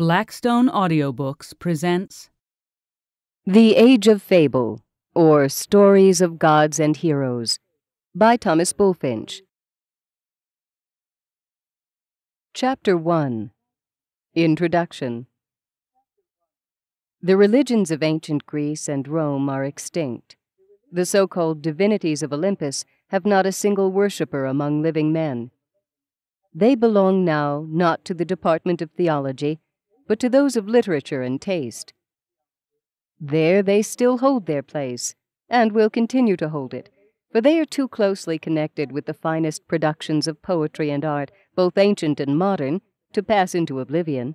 Blackstone Audiobooks presents The Age of Fable, or Stories of Gods and Heroes, by Thomas Bulfinch. Chapter 1 Introduction The religions of ancient Greece and Rome are extinct. The so called divinities of Olympus have not a single worshipper among living men. They belong now not to the department of theology, but to those of literature and taste. There they still hold their place, and will continue to hold it, for they are too closely connected with the finest productions of poetry and art, both ancient and modern, to pass into oblivion.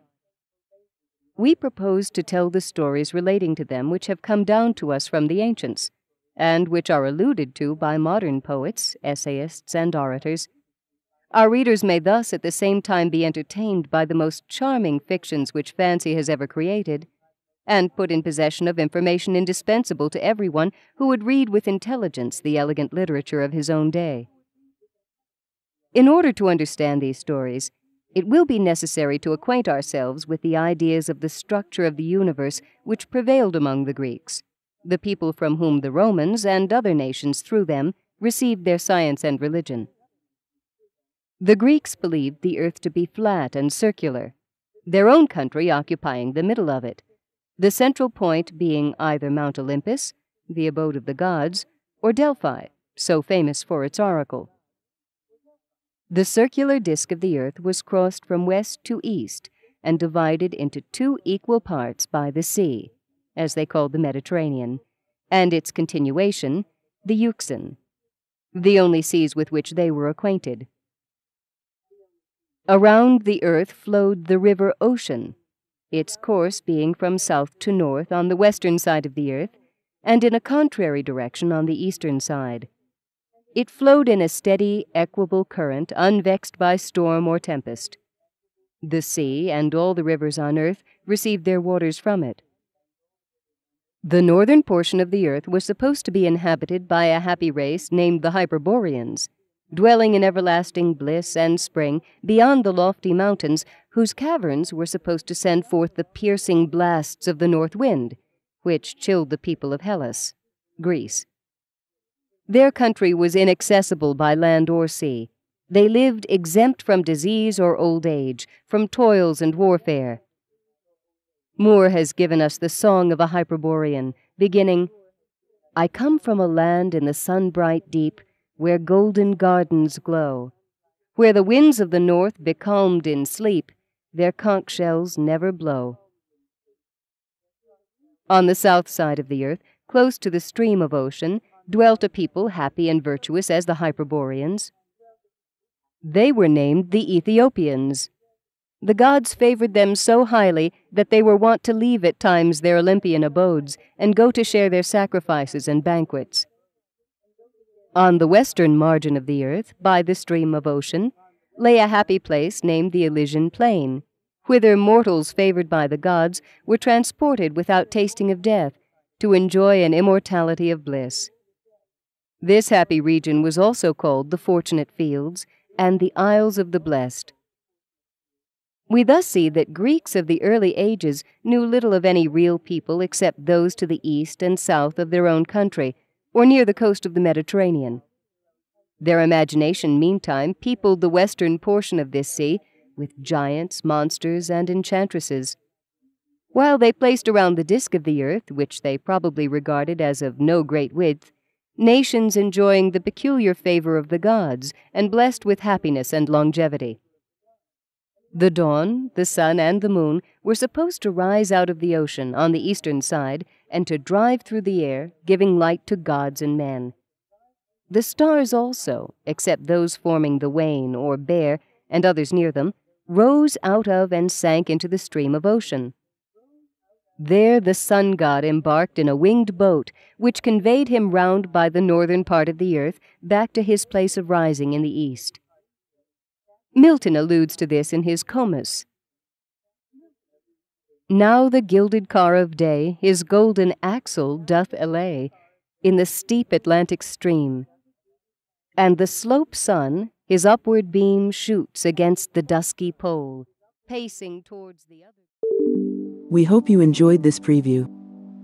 We propose to tell the stories relating to them which have come down to us from the ancients, and which are alluded to by modern poets, essayists, and orators, our readers may thus at the same time be entertained by the most charming fictions which fancy has ever created, and put in possession of information indispensable to everyone who would read with intelligence the elegant literature of his own day. In order to understand these stories, it will be necessary to acquaint ourselves with the ideas of the structure of the universe which prevailed among the Greeks, the people from whom the Romans and other nations through them received their science and religion. The Greeks believed the earth to be flat and circular, their own country occupying the middle of it, the central point being either Mount Olympus, the abode of the gods, or Delphi, so famous for its oracle. The circular disk of the earth was crossed from west to east and divided into two equal parts by the sea, as they called the Mediterranean, and its continuation, the Euxine, the only seas with which they were acquainted. Around the earth flowed the river Ocean, its course being from south to north on the western side of the earth, and in a contrary direction on the eastern side. It flowed in a steady, equable current, unvexed by storm or tempest. The sea and all the rivers on earth received their waters from it. The northern portion of the earth was supposed to be inhabited by a happy race named the Hyperboreans dwelling in everlasting bliss and spring beyond the lofty mountains whose caverns were supposed to send forth the piercing blasts of the north wind, which chilled the people of Hellas, Greece. Their country was inaccessible by land or sea. They lived exempt from disease or old age, from toils and warfare. Moore has given us the song of a Hyperborean, beginning, I come from a land in the sun-bright deep, where golden gardens glow, where the winds of the north, becalmed in sleep, their conch shells never blow. On the south side of the earth, close to the stream of ocean, dwelt a people happy and virtuous as the Hyperboreans. They were named the Ethiopians. The gods favored them so highly that they were wont to leave at times their Olympian abodes and go to share their sacrifices and banquets. On the western margin of the earth, by the stream of ocean, lay a happy place named the Elysian Plain, whither mortals favored by the gods were transported without tasting of death to enjoy an immortality of bliss. This happy region was also called the Fortunate Fields and the Isles of the Blessed. We thus see that Greeks of the early ages knew little of any real people except those to the east and south of their own country or near the coast of the Mediterranean. Their imagination, meantime, peopled the western portion of this sea with giants, monsters, and enchantresses. While they placed around the disk of the earth, which they probably regarded as of no great width, nations enjoying the peculiar favor of the gods and blessed with happiness and longevity. The dawn, the sun, and the moon were supposed to rise out of the ocean on the eastern side and to drive through the air, giving light to gods and men. The stars also, except those forming the Wain or Bear and others near them, rose out of and sank into the stream of ocean. There the sun god embarked in a winged boat, which conveyed him round by the northern part of the earth back to his place of rising in the east. Milton alludes to this in his Comus. Now the gilded car of day his golden axle doth allay in the steep Atlantic stream, and the slope sun his upward beam shoots against the dusky pole, pacing towards the other. We hope you enjoyed this preview.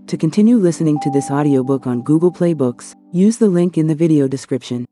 To continue listening to this audiobook on Google Play Books, use the link in the video description.